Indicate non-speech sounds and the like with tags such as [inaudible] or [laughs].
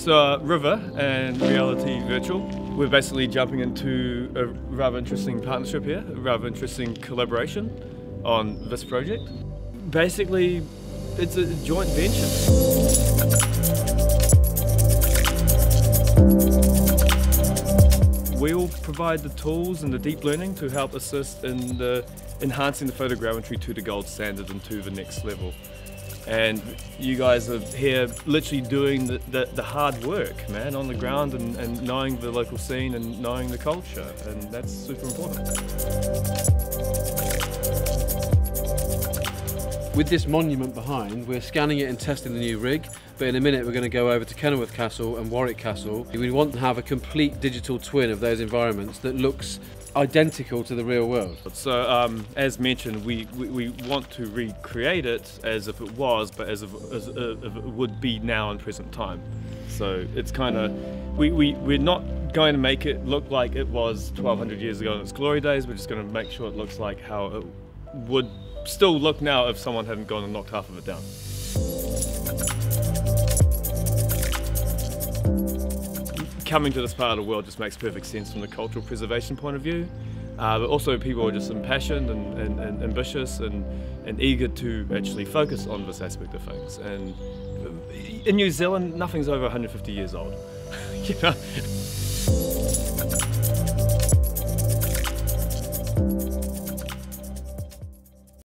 So RiVR and Reality Virtual, we're basically jumping into a rather interesting partnership here, a rather interesting collaboration on this project. Basically, it's a joint venture. We'll provide the tools and the deep learning to help assist in the enhancing the photogrammetry to the gold standard and to the next level. And you guys are here literally doing the, the, the hard work, man, on the mm. ground and, and knowing the local scene and knowing the culture. And that's super important. With this monument behind, we're scanning it and testing the new rig, but in a minute we're going to go over to Kenilworth Castle and Warwick Castle. We want to have a complete digital twin of those environments that looks identical to the real world. So, um, as mentioned, we, we, we, want to recreate it as if it was, but as if, as if it would be now in present time. So it's kind of, we, we, we're not going to make it look like it was 1200 years ago in its glory days, we're just going to make sure it looks like how it would still look now if someone hadn't gone and knocked half of it down. Coming to this part of the world just makes perfect sense from the cultural preservation point of view. Uh, but also people are just impassioned and, and, and, ambitious and, and eager to actually focus on this aspect of things. And in New Zealand, nothing's over 150 years old. [laughs] you know?